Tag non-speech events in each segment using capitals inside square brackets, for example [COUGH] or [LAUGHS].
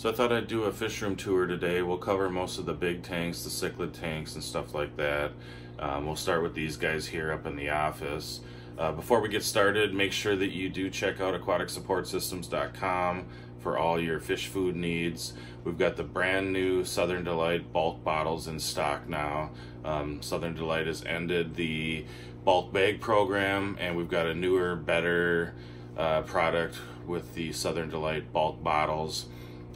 So I thought I'd do a fish room tour today. We'll cover most of the big tanks, the cichlid tanks and stuff like that. Um, we'll start with these guys here up in the office. Uh, before we get started, make sure that you do check out aquaticsupportsystems.com for all your fish food needs. We've got the brand new Southern Delight bulk bottles in stock now. Um, Southern Delight has ended the bulk bag program and we've got a newer, better uh, product with the Southern Delight bulk bottles.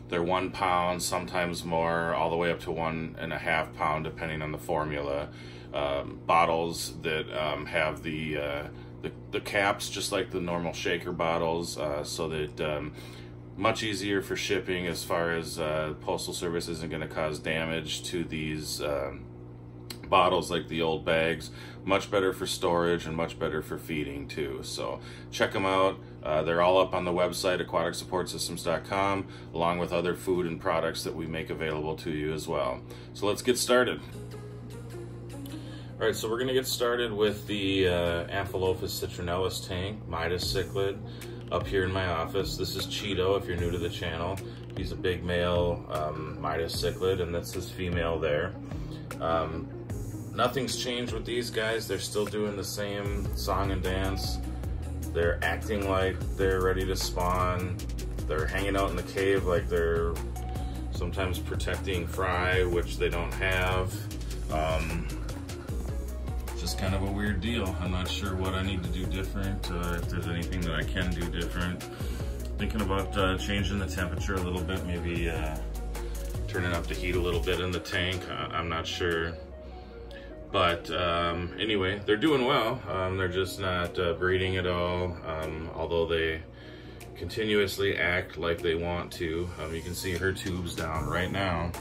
They're one pound, sometimes more, all the way up to one and a half pound, depending on the formula. Um, bottles that um, have the, uh, the, the caps just like the normal shaker bottles, uh, so that um, much easier for shipping as far as uh, postal service isn't going to cause damage to these um, bottles like the old bags. Much better for storage and much better for feeding too. So check them out. Uh, they're all up on the website aquaticsupportsystems.com along with other food and products that we make available to you as well. So let's get started. All right so we're going to get started with the uh, Amphilophus citrinellus tank Midas cichlid up here in my office. This is Cheeto if you're new to the channel. He's a big male um, Midas cichlid and that's his female there. Um, nothing's changed with these guys. They're still doing the same song and dance. They're acting like they're ready to spawn. They're hanging out in the cave like they're sometimes protecting fry, which they don't have. Um, just kind of a weird deal. I'm not sure what I need to do different, uh, if there's anything that I can do different. Thinking about uh, changing the temperature a little bit, maybe uh, turning up the heat a little bit in the tank. I'm not sure. But um, anyway, they're doing well. Um, they're just not uh, breeding at all, um, although they continuously act like they want to. Um, you can see her tubes down right now.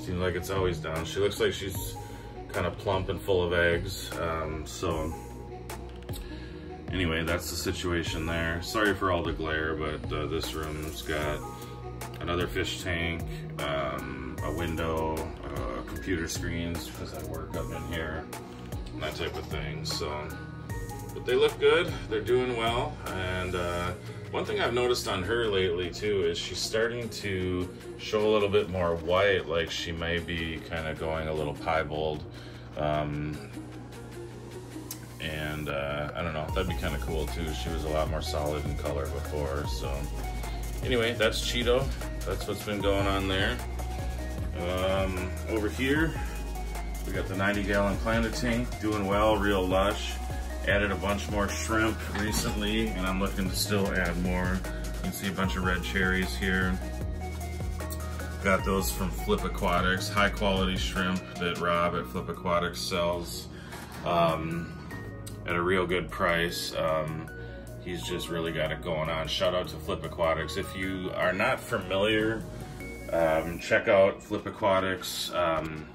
Seems like it's always down. She looks like she's kind of plump and full of eggs. Um, so anyway, that's the situation there. Sorry for all the glare, but uh, this room's got another fish tank, um, a window, uh, computer screens because I work type of thing. So, but they look good. They're doing well. And uh, one thing I've noticed on her lately too is she's starting to show a little bit more white, like she may be kind of going a little piebald. Um, and uh, I don't know, that'd be kind of cool too. She was a lot more solid in color before. So anyway, that's Cheeto. That's what's been going on there. Um, over here, we got the 90 gallon planted tank, doing well, real lush. Added a bunch more shrimp recently, and I'm looking to still add more. You can see a bunch of red cherries here. Got those from Flip Aquatics, high quality shrimp that Rob at Flip Aquatics sells um, at a real good price. Um, he's just really got it going on. Shout out to Flip Aquatics. If you are not familiar um, check out Flip Aquatics um,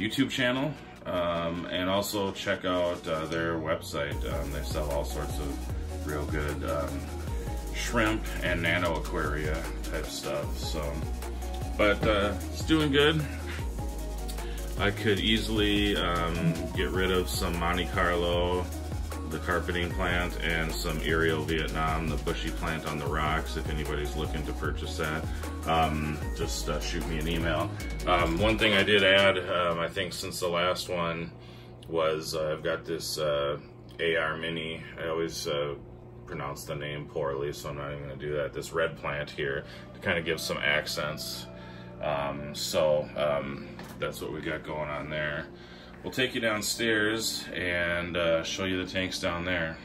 YouTube channel um, and also check out uh, their website. Um, they sell all sorts of real good um, shrimp and nano aquaria type stuff. So, but uh, it's doing good. I could easily um, get rid of some Monte Carlo the carpeting plant and some Aerial Vietnam, the bushy plant on the rocks, if anybody's looking to purchase that. Um, just uh, shoot me an email. Um, one thing I did add, um, I think since the last one, was uh, I've got this uh, AR Mini. I always uh, pronounce the name poorly, so I'm not even going to do that. This red plant here to kind of give some accents. Um, so um, that's what we got going on there. We'll take you downstairs and uh, show you the tanks down there.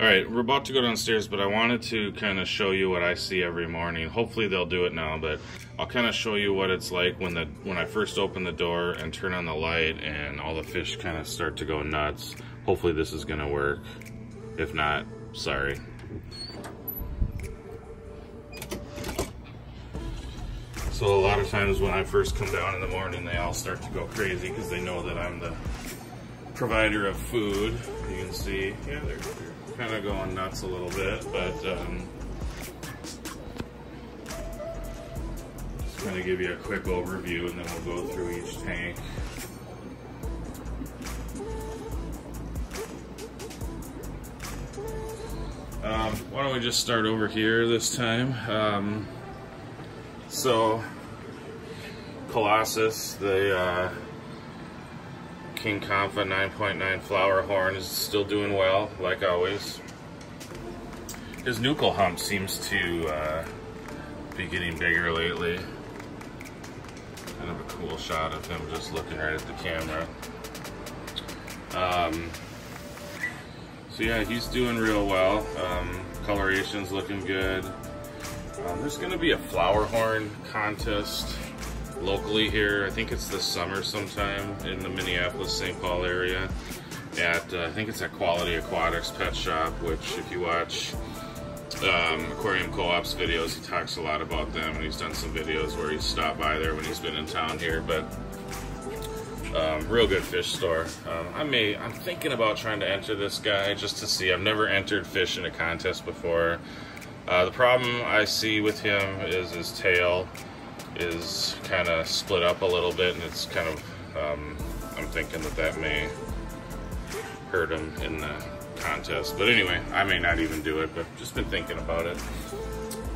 All right, we're about to go downstairs, but I wanted to kind of show you what I see every morning. Hopefully they'll do it now, but I'll kind of show you what it's like when the when I first open the door and turn on the light and all the fish kind of start to go nuts. Hopefully this is gonna work. If not, sorry. So a lot of times when I first come down in the morning, they all start to go crazy because they know that I'm the provider of food. You can see, yeah, they're, kind of going nuts a little bit, but um, just kind of give you a quick overview and then we'll go through each tank. Um, why don't we just start over here this time? Um, So, Colossus, the uh, King Kamfa 9.9 flower horn is still doing well, like always. His nuchal hump seems to uh, be getting bigger lately. Kind of a cool shot of him just looking right at the camera. Um, so yeah, he's doing real well. Um, coloration's looking good. Um, there's to be a flower horn contest locally here. I think it's this summer sometime in the Minneapolis, St. Paul area. At uh, I think it's at Quality Aquatics Pet Shop, which if you watch um, Aquarium Co-op's videos, he talks a lot about them, and he's done some videos where he's stopped by there when he's been in town here. But um, real good fish store. Um, I may, I'm thinking about trying to enter this guy just to see. I've never entered fish in a contest before. Uh, the problem I see with him is his tail is kind of split up a little bit, and it's kind of, um, I'm thinking that that may hurt him in the contest. But anyway, I may not even do it, but just been thinking about it.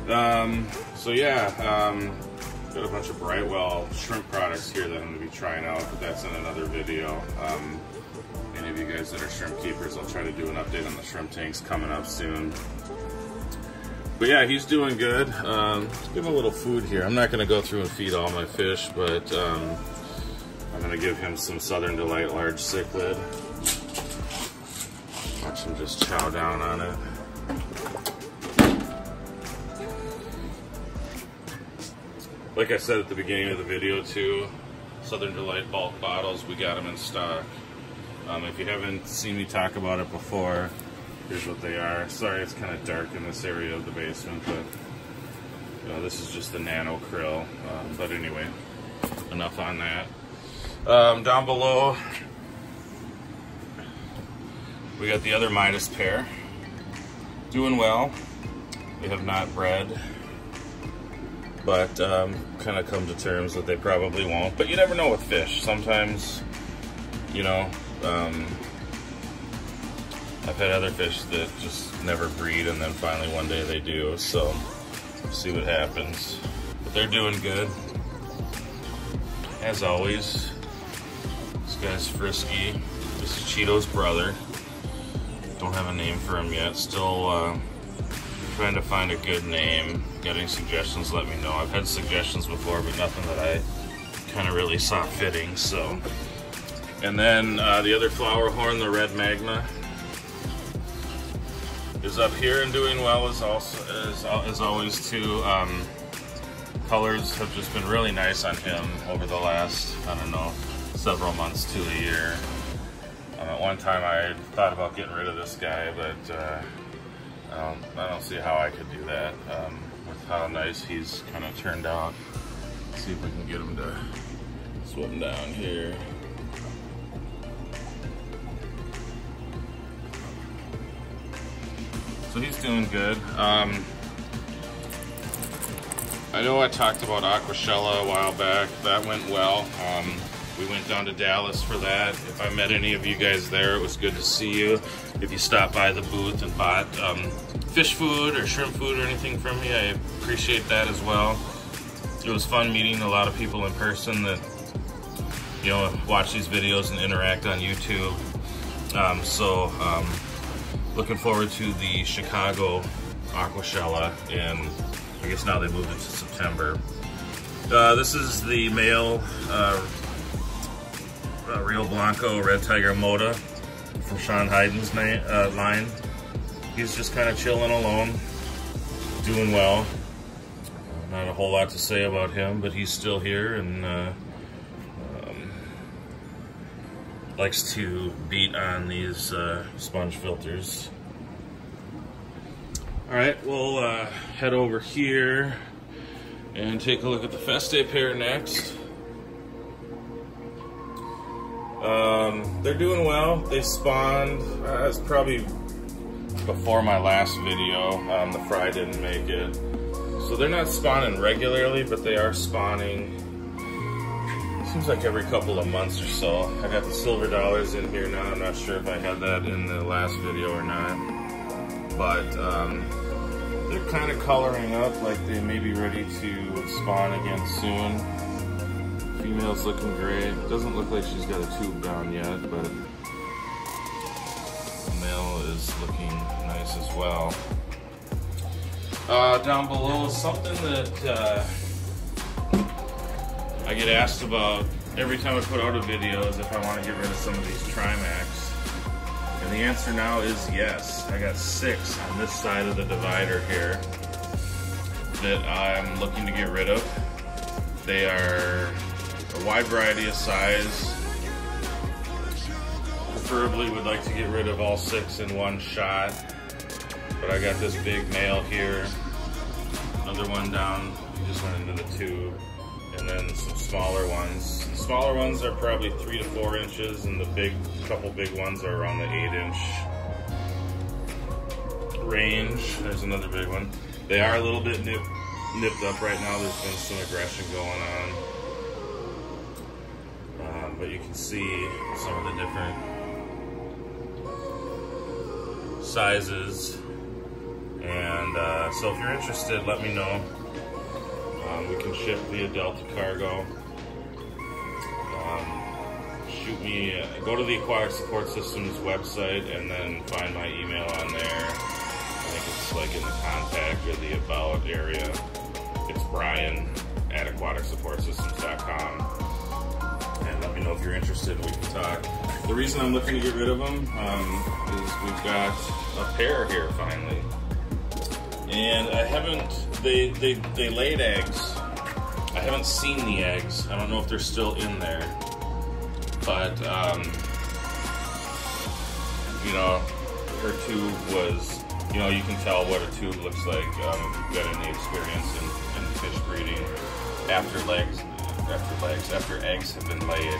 Um, so yeah, um, got a bunch of Brightwell shrimp products here that I'm to be trying out, but that's in another video. Um, any of you guys that are shrimp keepers, I'll try to do an update on the shrimp tanks coming up soon. But yeah, he's doing good. Um, give him a little food here. I'm not going to go through and feed all my fish, but um, I'm going to give him some Southern Delight large cichlid. Watch him just chow down on it. Like I said at the beginning of the video too, Southern Delight bulk bottles, we got them in stock. Um, if you haven't seen me talk about it before, Here's what they are. Sorry it's kind of dark in this area of the basement, but this is just the nano krill. Um, but anyway, enough on that. Um, down below, we got the other Midas pair. Doing well. They have not bred, but um, kind of come to terms that they probably won't. But you never know with fish. Sometimes, you know, um, I've had other fish that just never breed and then finally one day they do, so we'll see what happens. But they're doing good. As always, this guy's Frisky. This is Cheeto's brother. Don't have a name for him yet. Still uh, trying to find a good name. Getting suggestions, let me know. I've had suggestions before, but nothing that I kind of really saw fitting, so. And then uh, the other flower horn, the red magma is up here and doing well as also as, as always too. Um, colors have just been really nice on him over the last I don't know several months to a year. Um, at one time I thought about getting rid of this guy, but uh, I don't I don't see how I could do that um, with how nice he's kind of turned out. Let's see if we can get him to swim down here. So he's doing good. Um, I know I talked about Aquashella a while back. That went well. Um, we went down to Dallas for that. If I met any of you guys there, it was good to see you. If you stopped by the booth and bought um, fish food or shrimp food or anything from me, I appreciate that as well. It was fun meeting a lot of people in person that, you know, watch these videos and interact on YouTube. Um, so, um, looking forward to the Chicago Aquashella, and I guess now they moved it to September. Uh, this is the male uh, uh, Rio Blanco Red Tiger Mota from Sean Hyden's uh, line. He's just kind of chilling alone, doing well. Not a whole lot to say about him, but he's still here and likes to beat on these uh, sponge filters. All right, we'll uh, head over here and take a look at the Festae pair next. Um, they're doing well. They spawned, uh, it's probably before my last video. Um, the fry didn't make it. So they're not spawning regularly, but they are spawning seems like every couple of months or so. I got the silver dollars in here now. I'm not sure if I had that in the last video or not. But um, they're kind of coloring up like they may be ready to spawn again soon. Female's looking great. Doesn't look like she's got a tube down yet, but the male is looking nice as well. Uh, down below, something that uh, I get asked about every time I put out a video is if I want to get rid of some of these Trimacs. And the answer now is yes. I got six on this side of the divider here that I'm looking to get rid of. They are a wide variety of size. Preferably would like to get rid of all six in one shot. But I got this big male here. Another one down, just went into the tube. And then some smaller ones. The smaller ones are probably three to four inches and the big, couple big ones are around the eight inch range. There's another big one. They are a little bit nip, nipped up right now. There's been some aggression going on. Um, but you can see some of the different sizes. And uh, so if you're interested, let me know. Um, we can ship via Delta Cargo. Um, shoot me, uh, go to the Aquatic Support Systems website and then find my email on there. I think it's like in the contact or the about area. It's Brian at aquaticsupportsystems.com. And let me know if you're interested we can talk. The reason I'm looking to get rid of them um, is we've got a pair here finally and I haven't. They they they laid eggs. I haven't seen the eggs. I don't know if they're still in there, but um, you know, her tube was. You know, you can tell what a tube looks like um, if you've got any experience in, in fish breeding after legs, after legs, after eggs have been laid,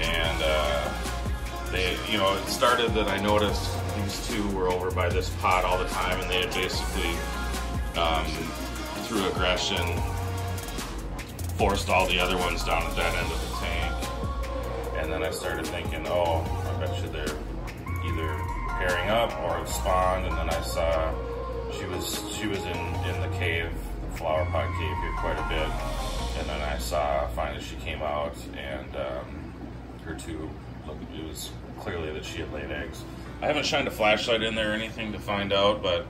and. Uh, they, you know, it started that I noticed these two were over by this pot all the time, and they had basically, um, through aggression, forced all the other ones down at that end of the tank. And then I started thinking, oh, I bet you they're either pairing up or have spawned. And then I saw she was she was in in the cave, the flower pot cave here quite a bit. And then I saw finally she came out and um, her tube look, it was clearly that she had laid eggs. I haven't shined a flashlight in there or anything to find out, but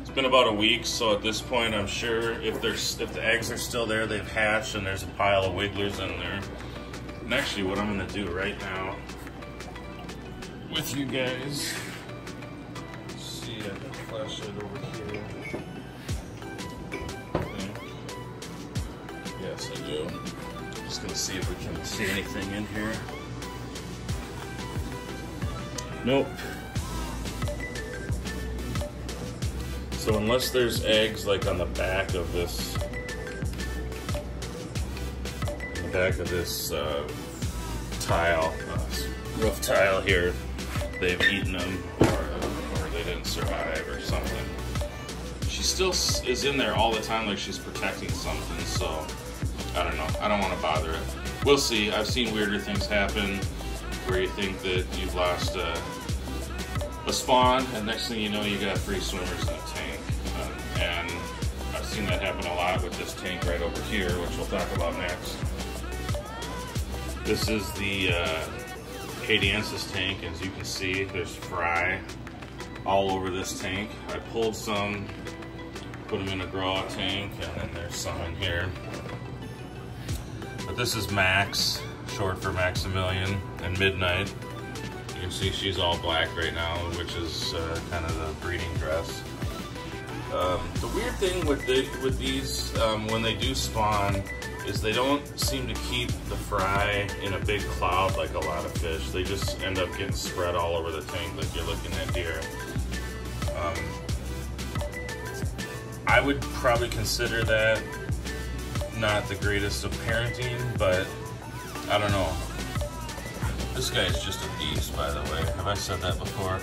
it's been about a week, so at this point, I'm sure if there's if the eggs are still there, they've hatched, and there's a pile of wigglers in there. And actually, what I'm to do right now with you guys, see, I got the flashlight over here. Yes, I do. Just gonna see if we can see anything in here. Nope. So unless there's eggs like on the back of this, the back of this uh, tile, uh, roof tile here, they've eaten them or, or they didn't survive or something. She still is in there all the time like she's protecting something, so I don't know. I don't want to bother it. We'll see. I've seen weirder things happen where you think that you've lost a, a spawn, and next thing you know, you got three swimmers in a tank. Um, and I've seen that happen a lot with this tank right over here, which we'll talk about next. This is the uh, Haitiensis tank. As you can see, there's fry all over this tank. I pulled some, put them in a grow tank, and then there's some in here. But this is Max, short for Maximilian, and Midnight. You can see she's all black right now, which is uh, kind of the breeding dress. Um, the weird thing with the, with these, um, when they do spawn, is they don't seem to keep the fry in a big cloud like a lot of fish. They just end up getting spread all over the tank like you're looking at here. Um, I would probably consider that not the greatest of parenting, but I don't know. This guy is just a beast, by the way. Have I said that before?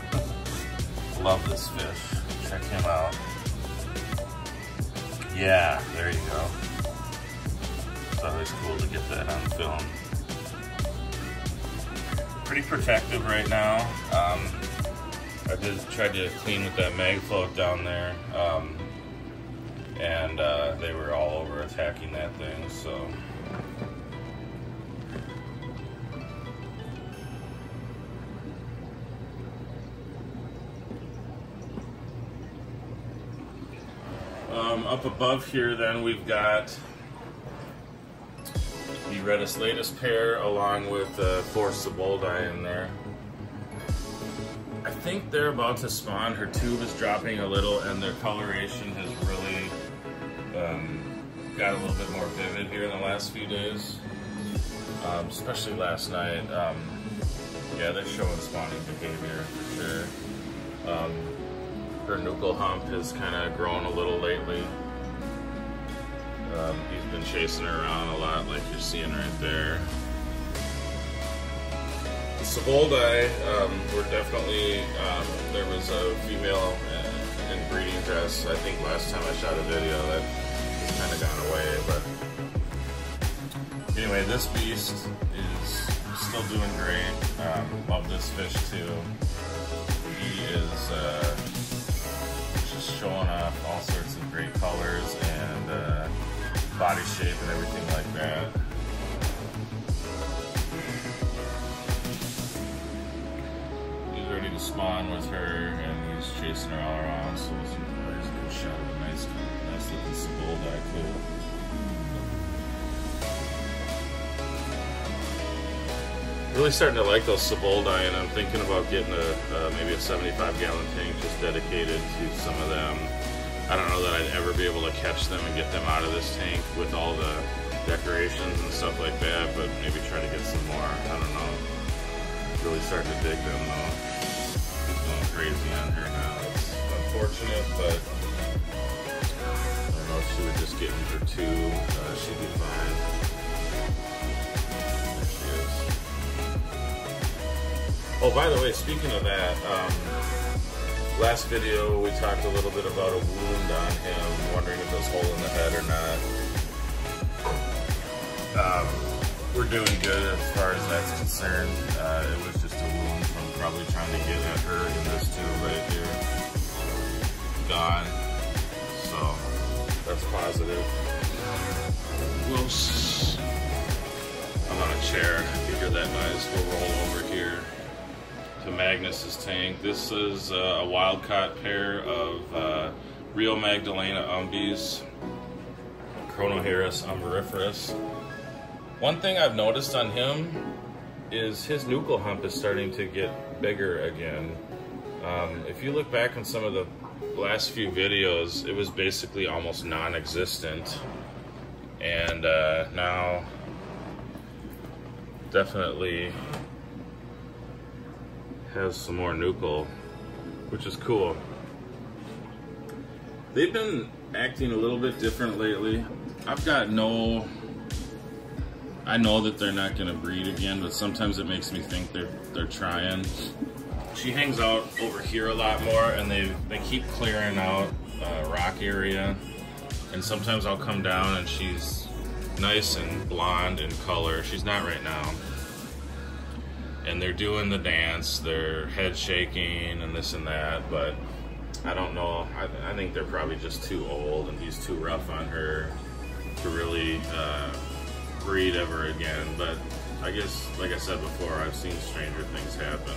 [LAUGHS] Love this fish. Check him out. Yeah, there you go. It's always cool to get that on film. Pretty protective right now. Um, I did try to clean with that mag float down there, um, and uh, they were all over attacking that thing. So. Up above here, then we've got the Redis latest pair along with the uh, Sieboldi in there. I think they're about to spawn. Her tube is dropping a little, and their coloration has really um, got a little bit more vivid here in the last few days, um, especially last night. Um, yeah, they're showing spawning behavior for sure. Um, her nuchal hump has kind of grown a little lately. Um, he's been chasing her around a lot, like you're seeing right there. The Sieboldi um, were definitely, um, there was a female in, in breeding dress, I think last time I shot a video that has kind of gone away, but anyway, this beast is still doing great. Um, love this fish too. He is uh, just showing off all sorts of great colors and uh, body shape and everything like that. He's ready to spawn with her and he's chasing her all around, so there's a good shot of a nice, nice looking Sieboldi too. Really starting to like those Sieboldi, and I'm thinking about getting a uh, maybe a 75 gallon tank just dedicated to some of them. I don't know that I'd ever be able to catch them and get them out of this tank with all the decorations and stuff like that, but maybe try to get some more. I don't know. Really starting to dig them though. Going crazy on her now. It's unfortunate, but I don't know if she would just get in her tube. Uh, she'd be fine. There she is. Oh, by the way, speaking of that, um, last video we talked a little bit about a wound on him, wondering if it was hole in the head or not. Um, we're doing good as far as that's concerned. Uh, it was just a wound from probably trying to get at her in this tube right here. Gone. So that's positive. We'll. I'm on a chair. If you hear that noise, we'll roll over here to Magnus's tank. This is uh, a wild caught pair of uh, Rio Magdalena umbees, Kronoheros umberiferus. One thing I've noticed on him is his nuchal hump is starting to get bigger again. Um, if you look back on some of the last few videos, it was basically almost non-existent, and uh, now definitely has some more nuchal, which is cool. They've been acting a little bit different lately. I've got no. I know that they're not to breed again, but sometimes it makes me think they're they're trying. She hangs out over here a lot more, and they they keep clearing out uh, rock area. And sometimes I'll come down, and she's nice and blonde in color. She's not right now and they're doing the dance, they're head shaking and this and that, but I don't know. I, I think they're probably just too old and he's too rough on her to really uh, breed ever again. But I guess, like I said before, I've seen stranger things happen.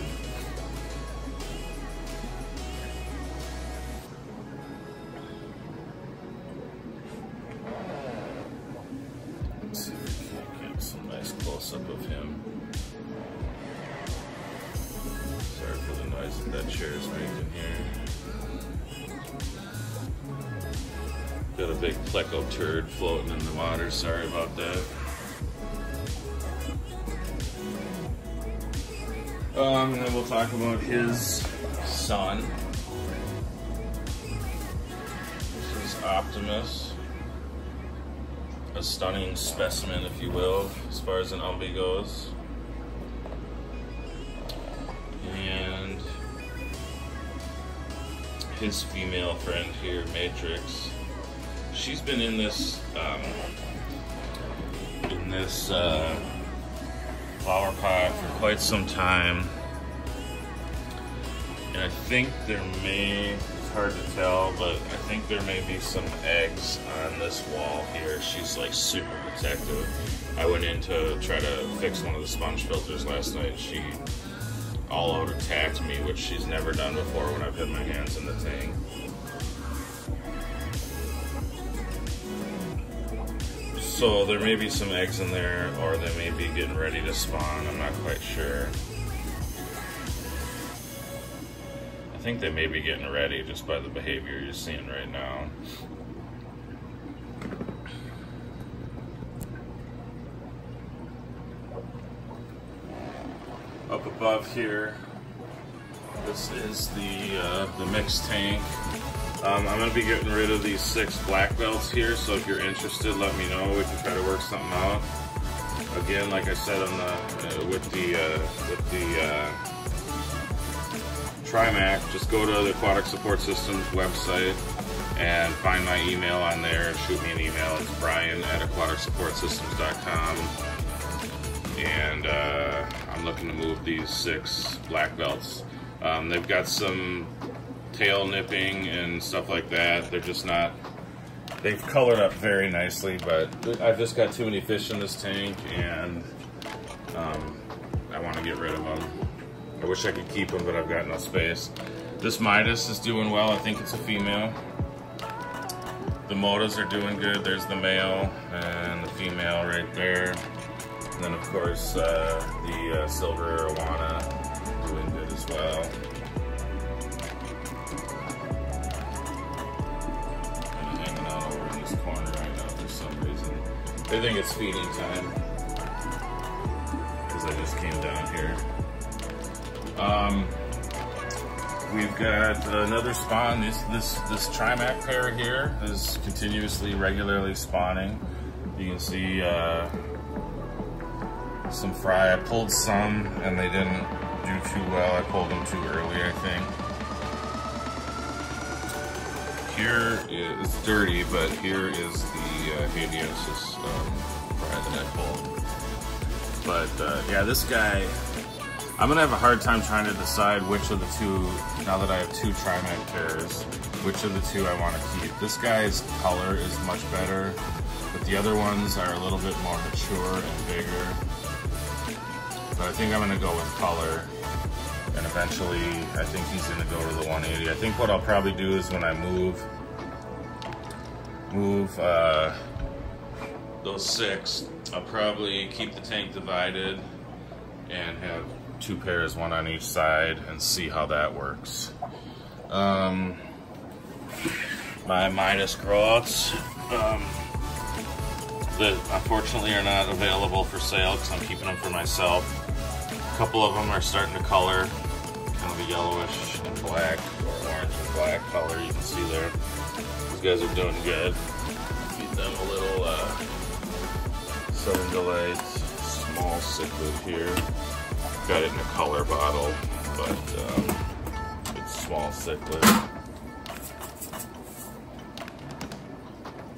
Optimus. A stunning specimen, if you will, as far as an Umbee goes. and his female friend here, Matrix. She's been in this um, in this uh, flower pot for quite some time, And I think there may, hard to tell, but I think there may be some eggs on this wall here. She's like super protective. I went in to try to fix one of the sponge filters last night. She all out attacked me, which she's never done before when I've had my hands in the tank. So there may be some eggs in there, or they may be getting ready to spawn. I'm not quite sure. Think they may be getting ready just by the behavior you're seeing right now. Up above here, this is the uh, the mixed tank. Um, I'm going to be getting rid of these six black belts here, so if you're interested, let me know. We can try to work something out. Again, like I said on the uh, with the uh, with the Trimac, just go to the Aquatic Support Systems website and find my email on there. Shoot me an email. It's brian at aquaticsupportsystems.com. And uh, I'm looking to move these six black belts. Um, they've got some tail nipping and stuff like that. They're just not, they've colored up very nicely, but I've just got too many fish in this tank and um, I want to get rid of them. I wish I could keep them, but I've got no space. This Midas is doing well. I think it's a female. The Motas are doing good. There's the male and the female right there. And then, of course, uh, the uh, Silver Arowana doing good as well. hanging out over in this corner right now for some reason. They think it's feeding time Um, we've got another spawn. This this this Trimac pair here is continuously, regularly spawning. You can see uh, some fry. I pulled some and they didn't do too well. I pulled them too early, I think. Here is It's dirty, but here is the uh, Haitiensis um, fry that I pulled. But uh, yeah, this guy I'm gonna have a hard time trying to decide which of the two, now that I have two Trimac pairs, which of the two I want to keep. This guy's color is much better, but the other ones are a little bit more mature and bigger. But I think I'm gonna go with color, and eventually I think he's gonna go to the 180. I think what I'll probably do is when I move, move uh, those six, I'll probably keep the tank divided and have two pairs, one on each side, and see how that works. Um, my Midas Grots, um, that unfortunately are not available for sale because I'm keeping them for myself. A couple of them are starting to color, kind of a yellowish and black, or orange and black color you can see there. These guys are doing good. Feed them a little uh, Southern Delight small cichlid here got it in a color bottle, but um, it's small cichlid.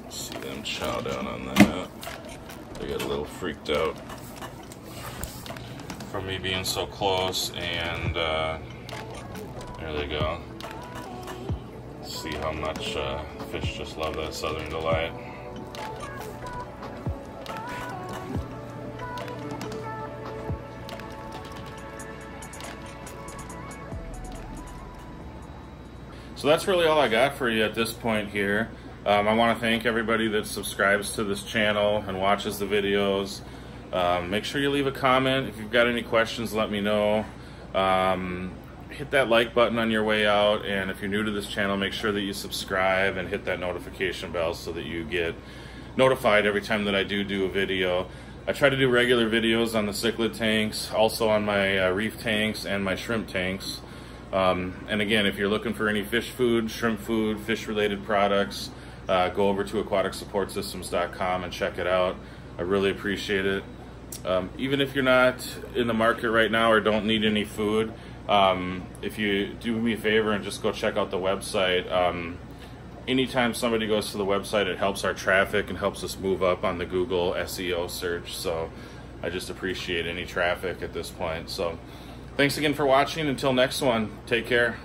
See them chow down on that. They get a little freaked out from me being so close, and uh, there they go. See how much uh, fish just love that Southern Delight. So that's really all I got for you at this point here. Um, I want to thank everybody that subscribes to this channel and watches the videos. Um, make sure you leave a comment. If you've got any questions, let me know. Um, hit that like button on your way out. And if you're new to this channel, make sure that you subscribe and hit that notification bell so that you get notified every time that I do do a video. I try to do regular videos on the cichlid tanks, also on my uh, reef tanks and my shrimp tanks. Um, and again, if you're looking for any fish food, shrimp food, fish related products, uh, go over to aquaticsupportsystems.com and check it out. I really appreciate it. Um, even if you're not in the market right now or don't need any food, um, if you do me a favor and just go check out the website, um, anytime somebody goes to the website, it helps our traffic and helps us move up on the Google SEO search. So I just appreciate any traffic at this point. So Thanks again for watching. Until next one, take care.